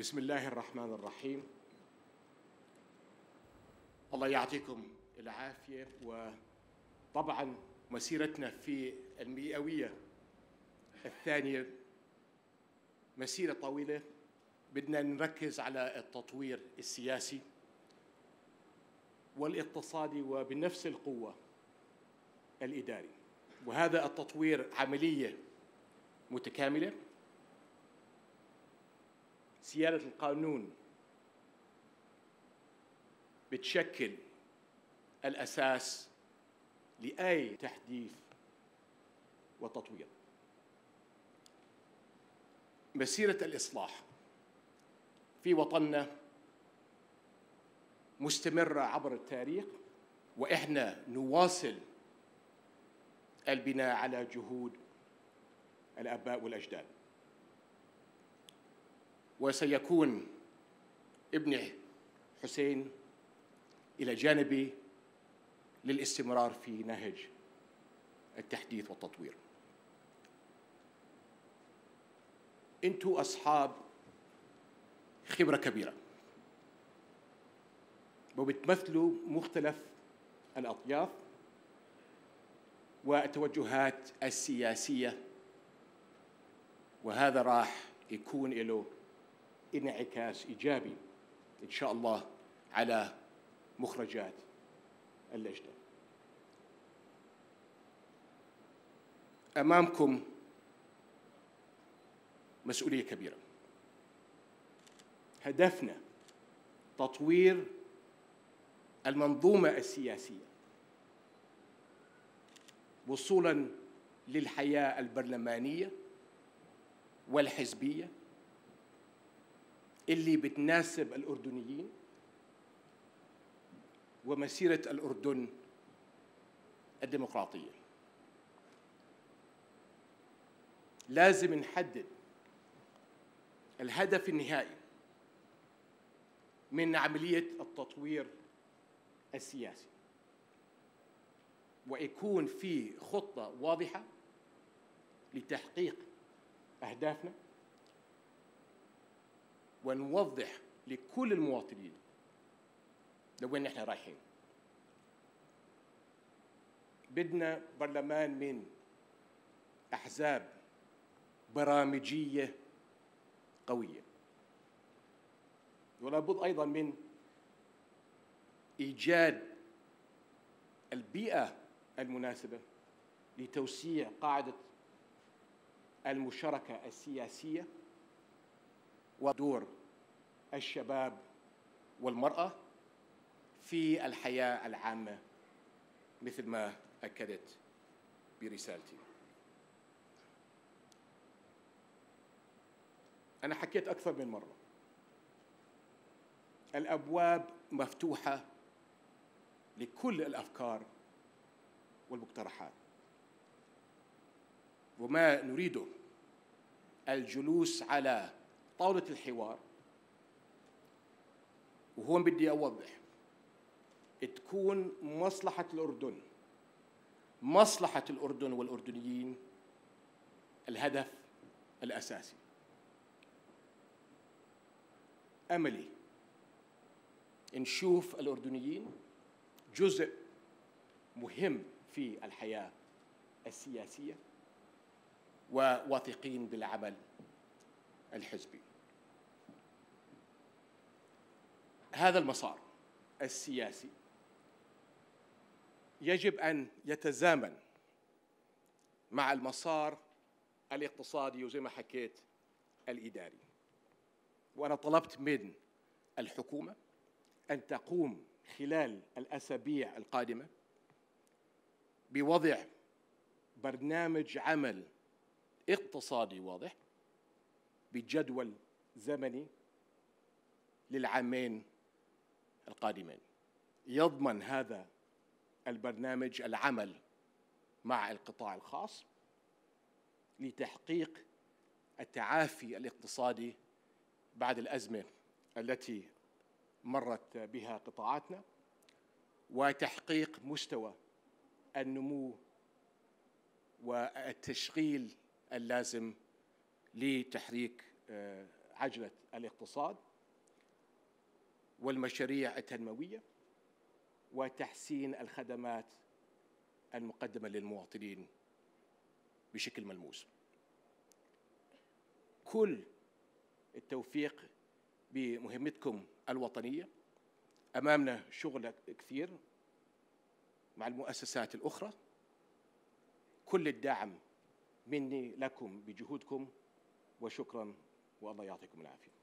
بسم الله الرحمن الرحيم. الله يعطيكم العافية وطبعا مسيرتنا في المئوية الثانية مسيرة طويلة. بدنا نركز على التطوير السياسي والاقتصادي وبنفس القوة الإداري. وهذا التطوير عملية متكاملة. سيادة القانون بتشكل الأساس لأي تحديث وتطوير. مسيرة الإصلاح في وطننا مستمرة عبر التاريخ وإحنا نواصل البناء على جهود الآباء والأجداد. وسيكون ابن حسين إلى جانبي للاستمرار في نهج التحديث والتطوير. أنتم أصحاب خبرة كبيرة. وبتمثلوا مختلف الأطياف والتوجهات السياسية. وهذا راح يكون له انعكاس إيجابي إن شاء الله على مخرجات اللجنة أمامكم مسؤولية كبيرة. هدفنا تطوير المنظومة السياسية. وصولا للحياة البرلمانية والحزبية. اللي بتناسب الأردنيين ومسيرة الأردن الديمقراطية. لازم نحدد الهدف النهائي من عملية التطوير السياسي. ويكون في خطة واضحة لتحقيق أهدافنا ونوضح لكل المواطنين لوين إحنا رايحين. بدنا برلمان من أحزاب برامجية قوية ولا بد أيضا من إيجاد البيئة المناسبة لتوسيع قاعدة المشاركة السياسية ودور الشباب والمرأة في الحياة العامة مثل ما أكدت برسالتي. أنا حكيت أكثر من مرة. الأبواب مفتوحة لكل الأفكار والمقترحات. وما نريده الجلوس على طاولة الحوار. وهون بدي أوضح. تكون مصلحة الأردن. مصلحة الأردن والأردنيين الهدف الأساسي. أملي نشوف الأردنيين جزء مهم في الحياة السياسية وواثقين بالعمل الحزبي. هذا المسار السياسي. يجب أن يتزامن مع المسار الاقتصادي وزي ما حكيت الإداري. وأنا طلبت من الحكومة أن تقوم خلال الأسابيع القادمة بوضع برنامج عمل اقتصادي واضح بجدول زمني للعامين القادمين. يضمن هذا البرنامج العمل مع القطاع الخاص لتحقيق التعافي الاقتصادي بعد الأزمة التي مرت بها قطاعاتنا وتحقيق مستوى النمو والتشغيل اللازم لتحريك عجلة الاقتصاد. والمشاريع التنموية وتحسين الخدمات المقدمة للمواطنين بشكل ملموس. كل التوفيق بمهمتكم الوطنية. أمامنا شغل كثير مع المؤسسات الأخرى. كل الدعم مني لكم بجهودكم وشكرا والله يعطيكم العافية.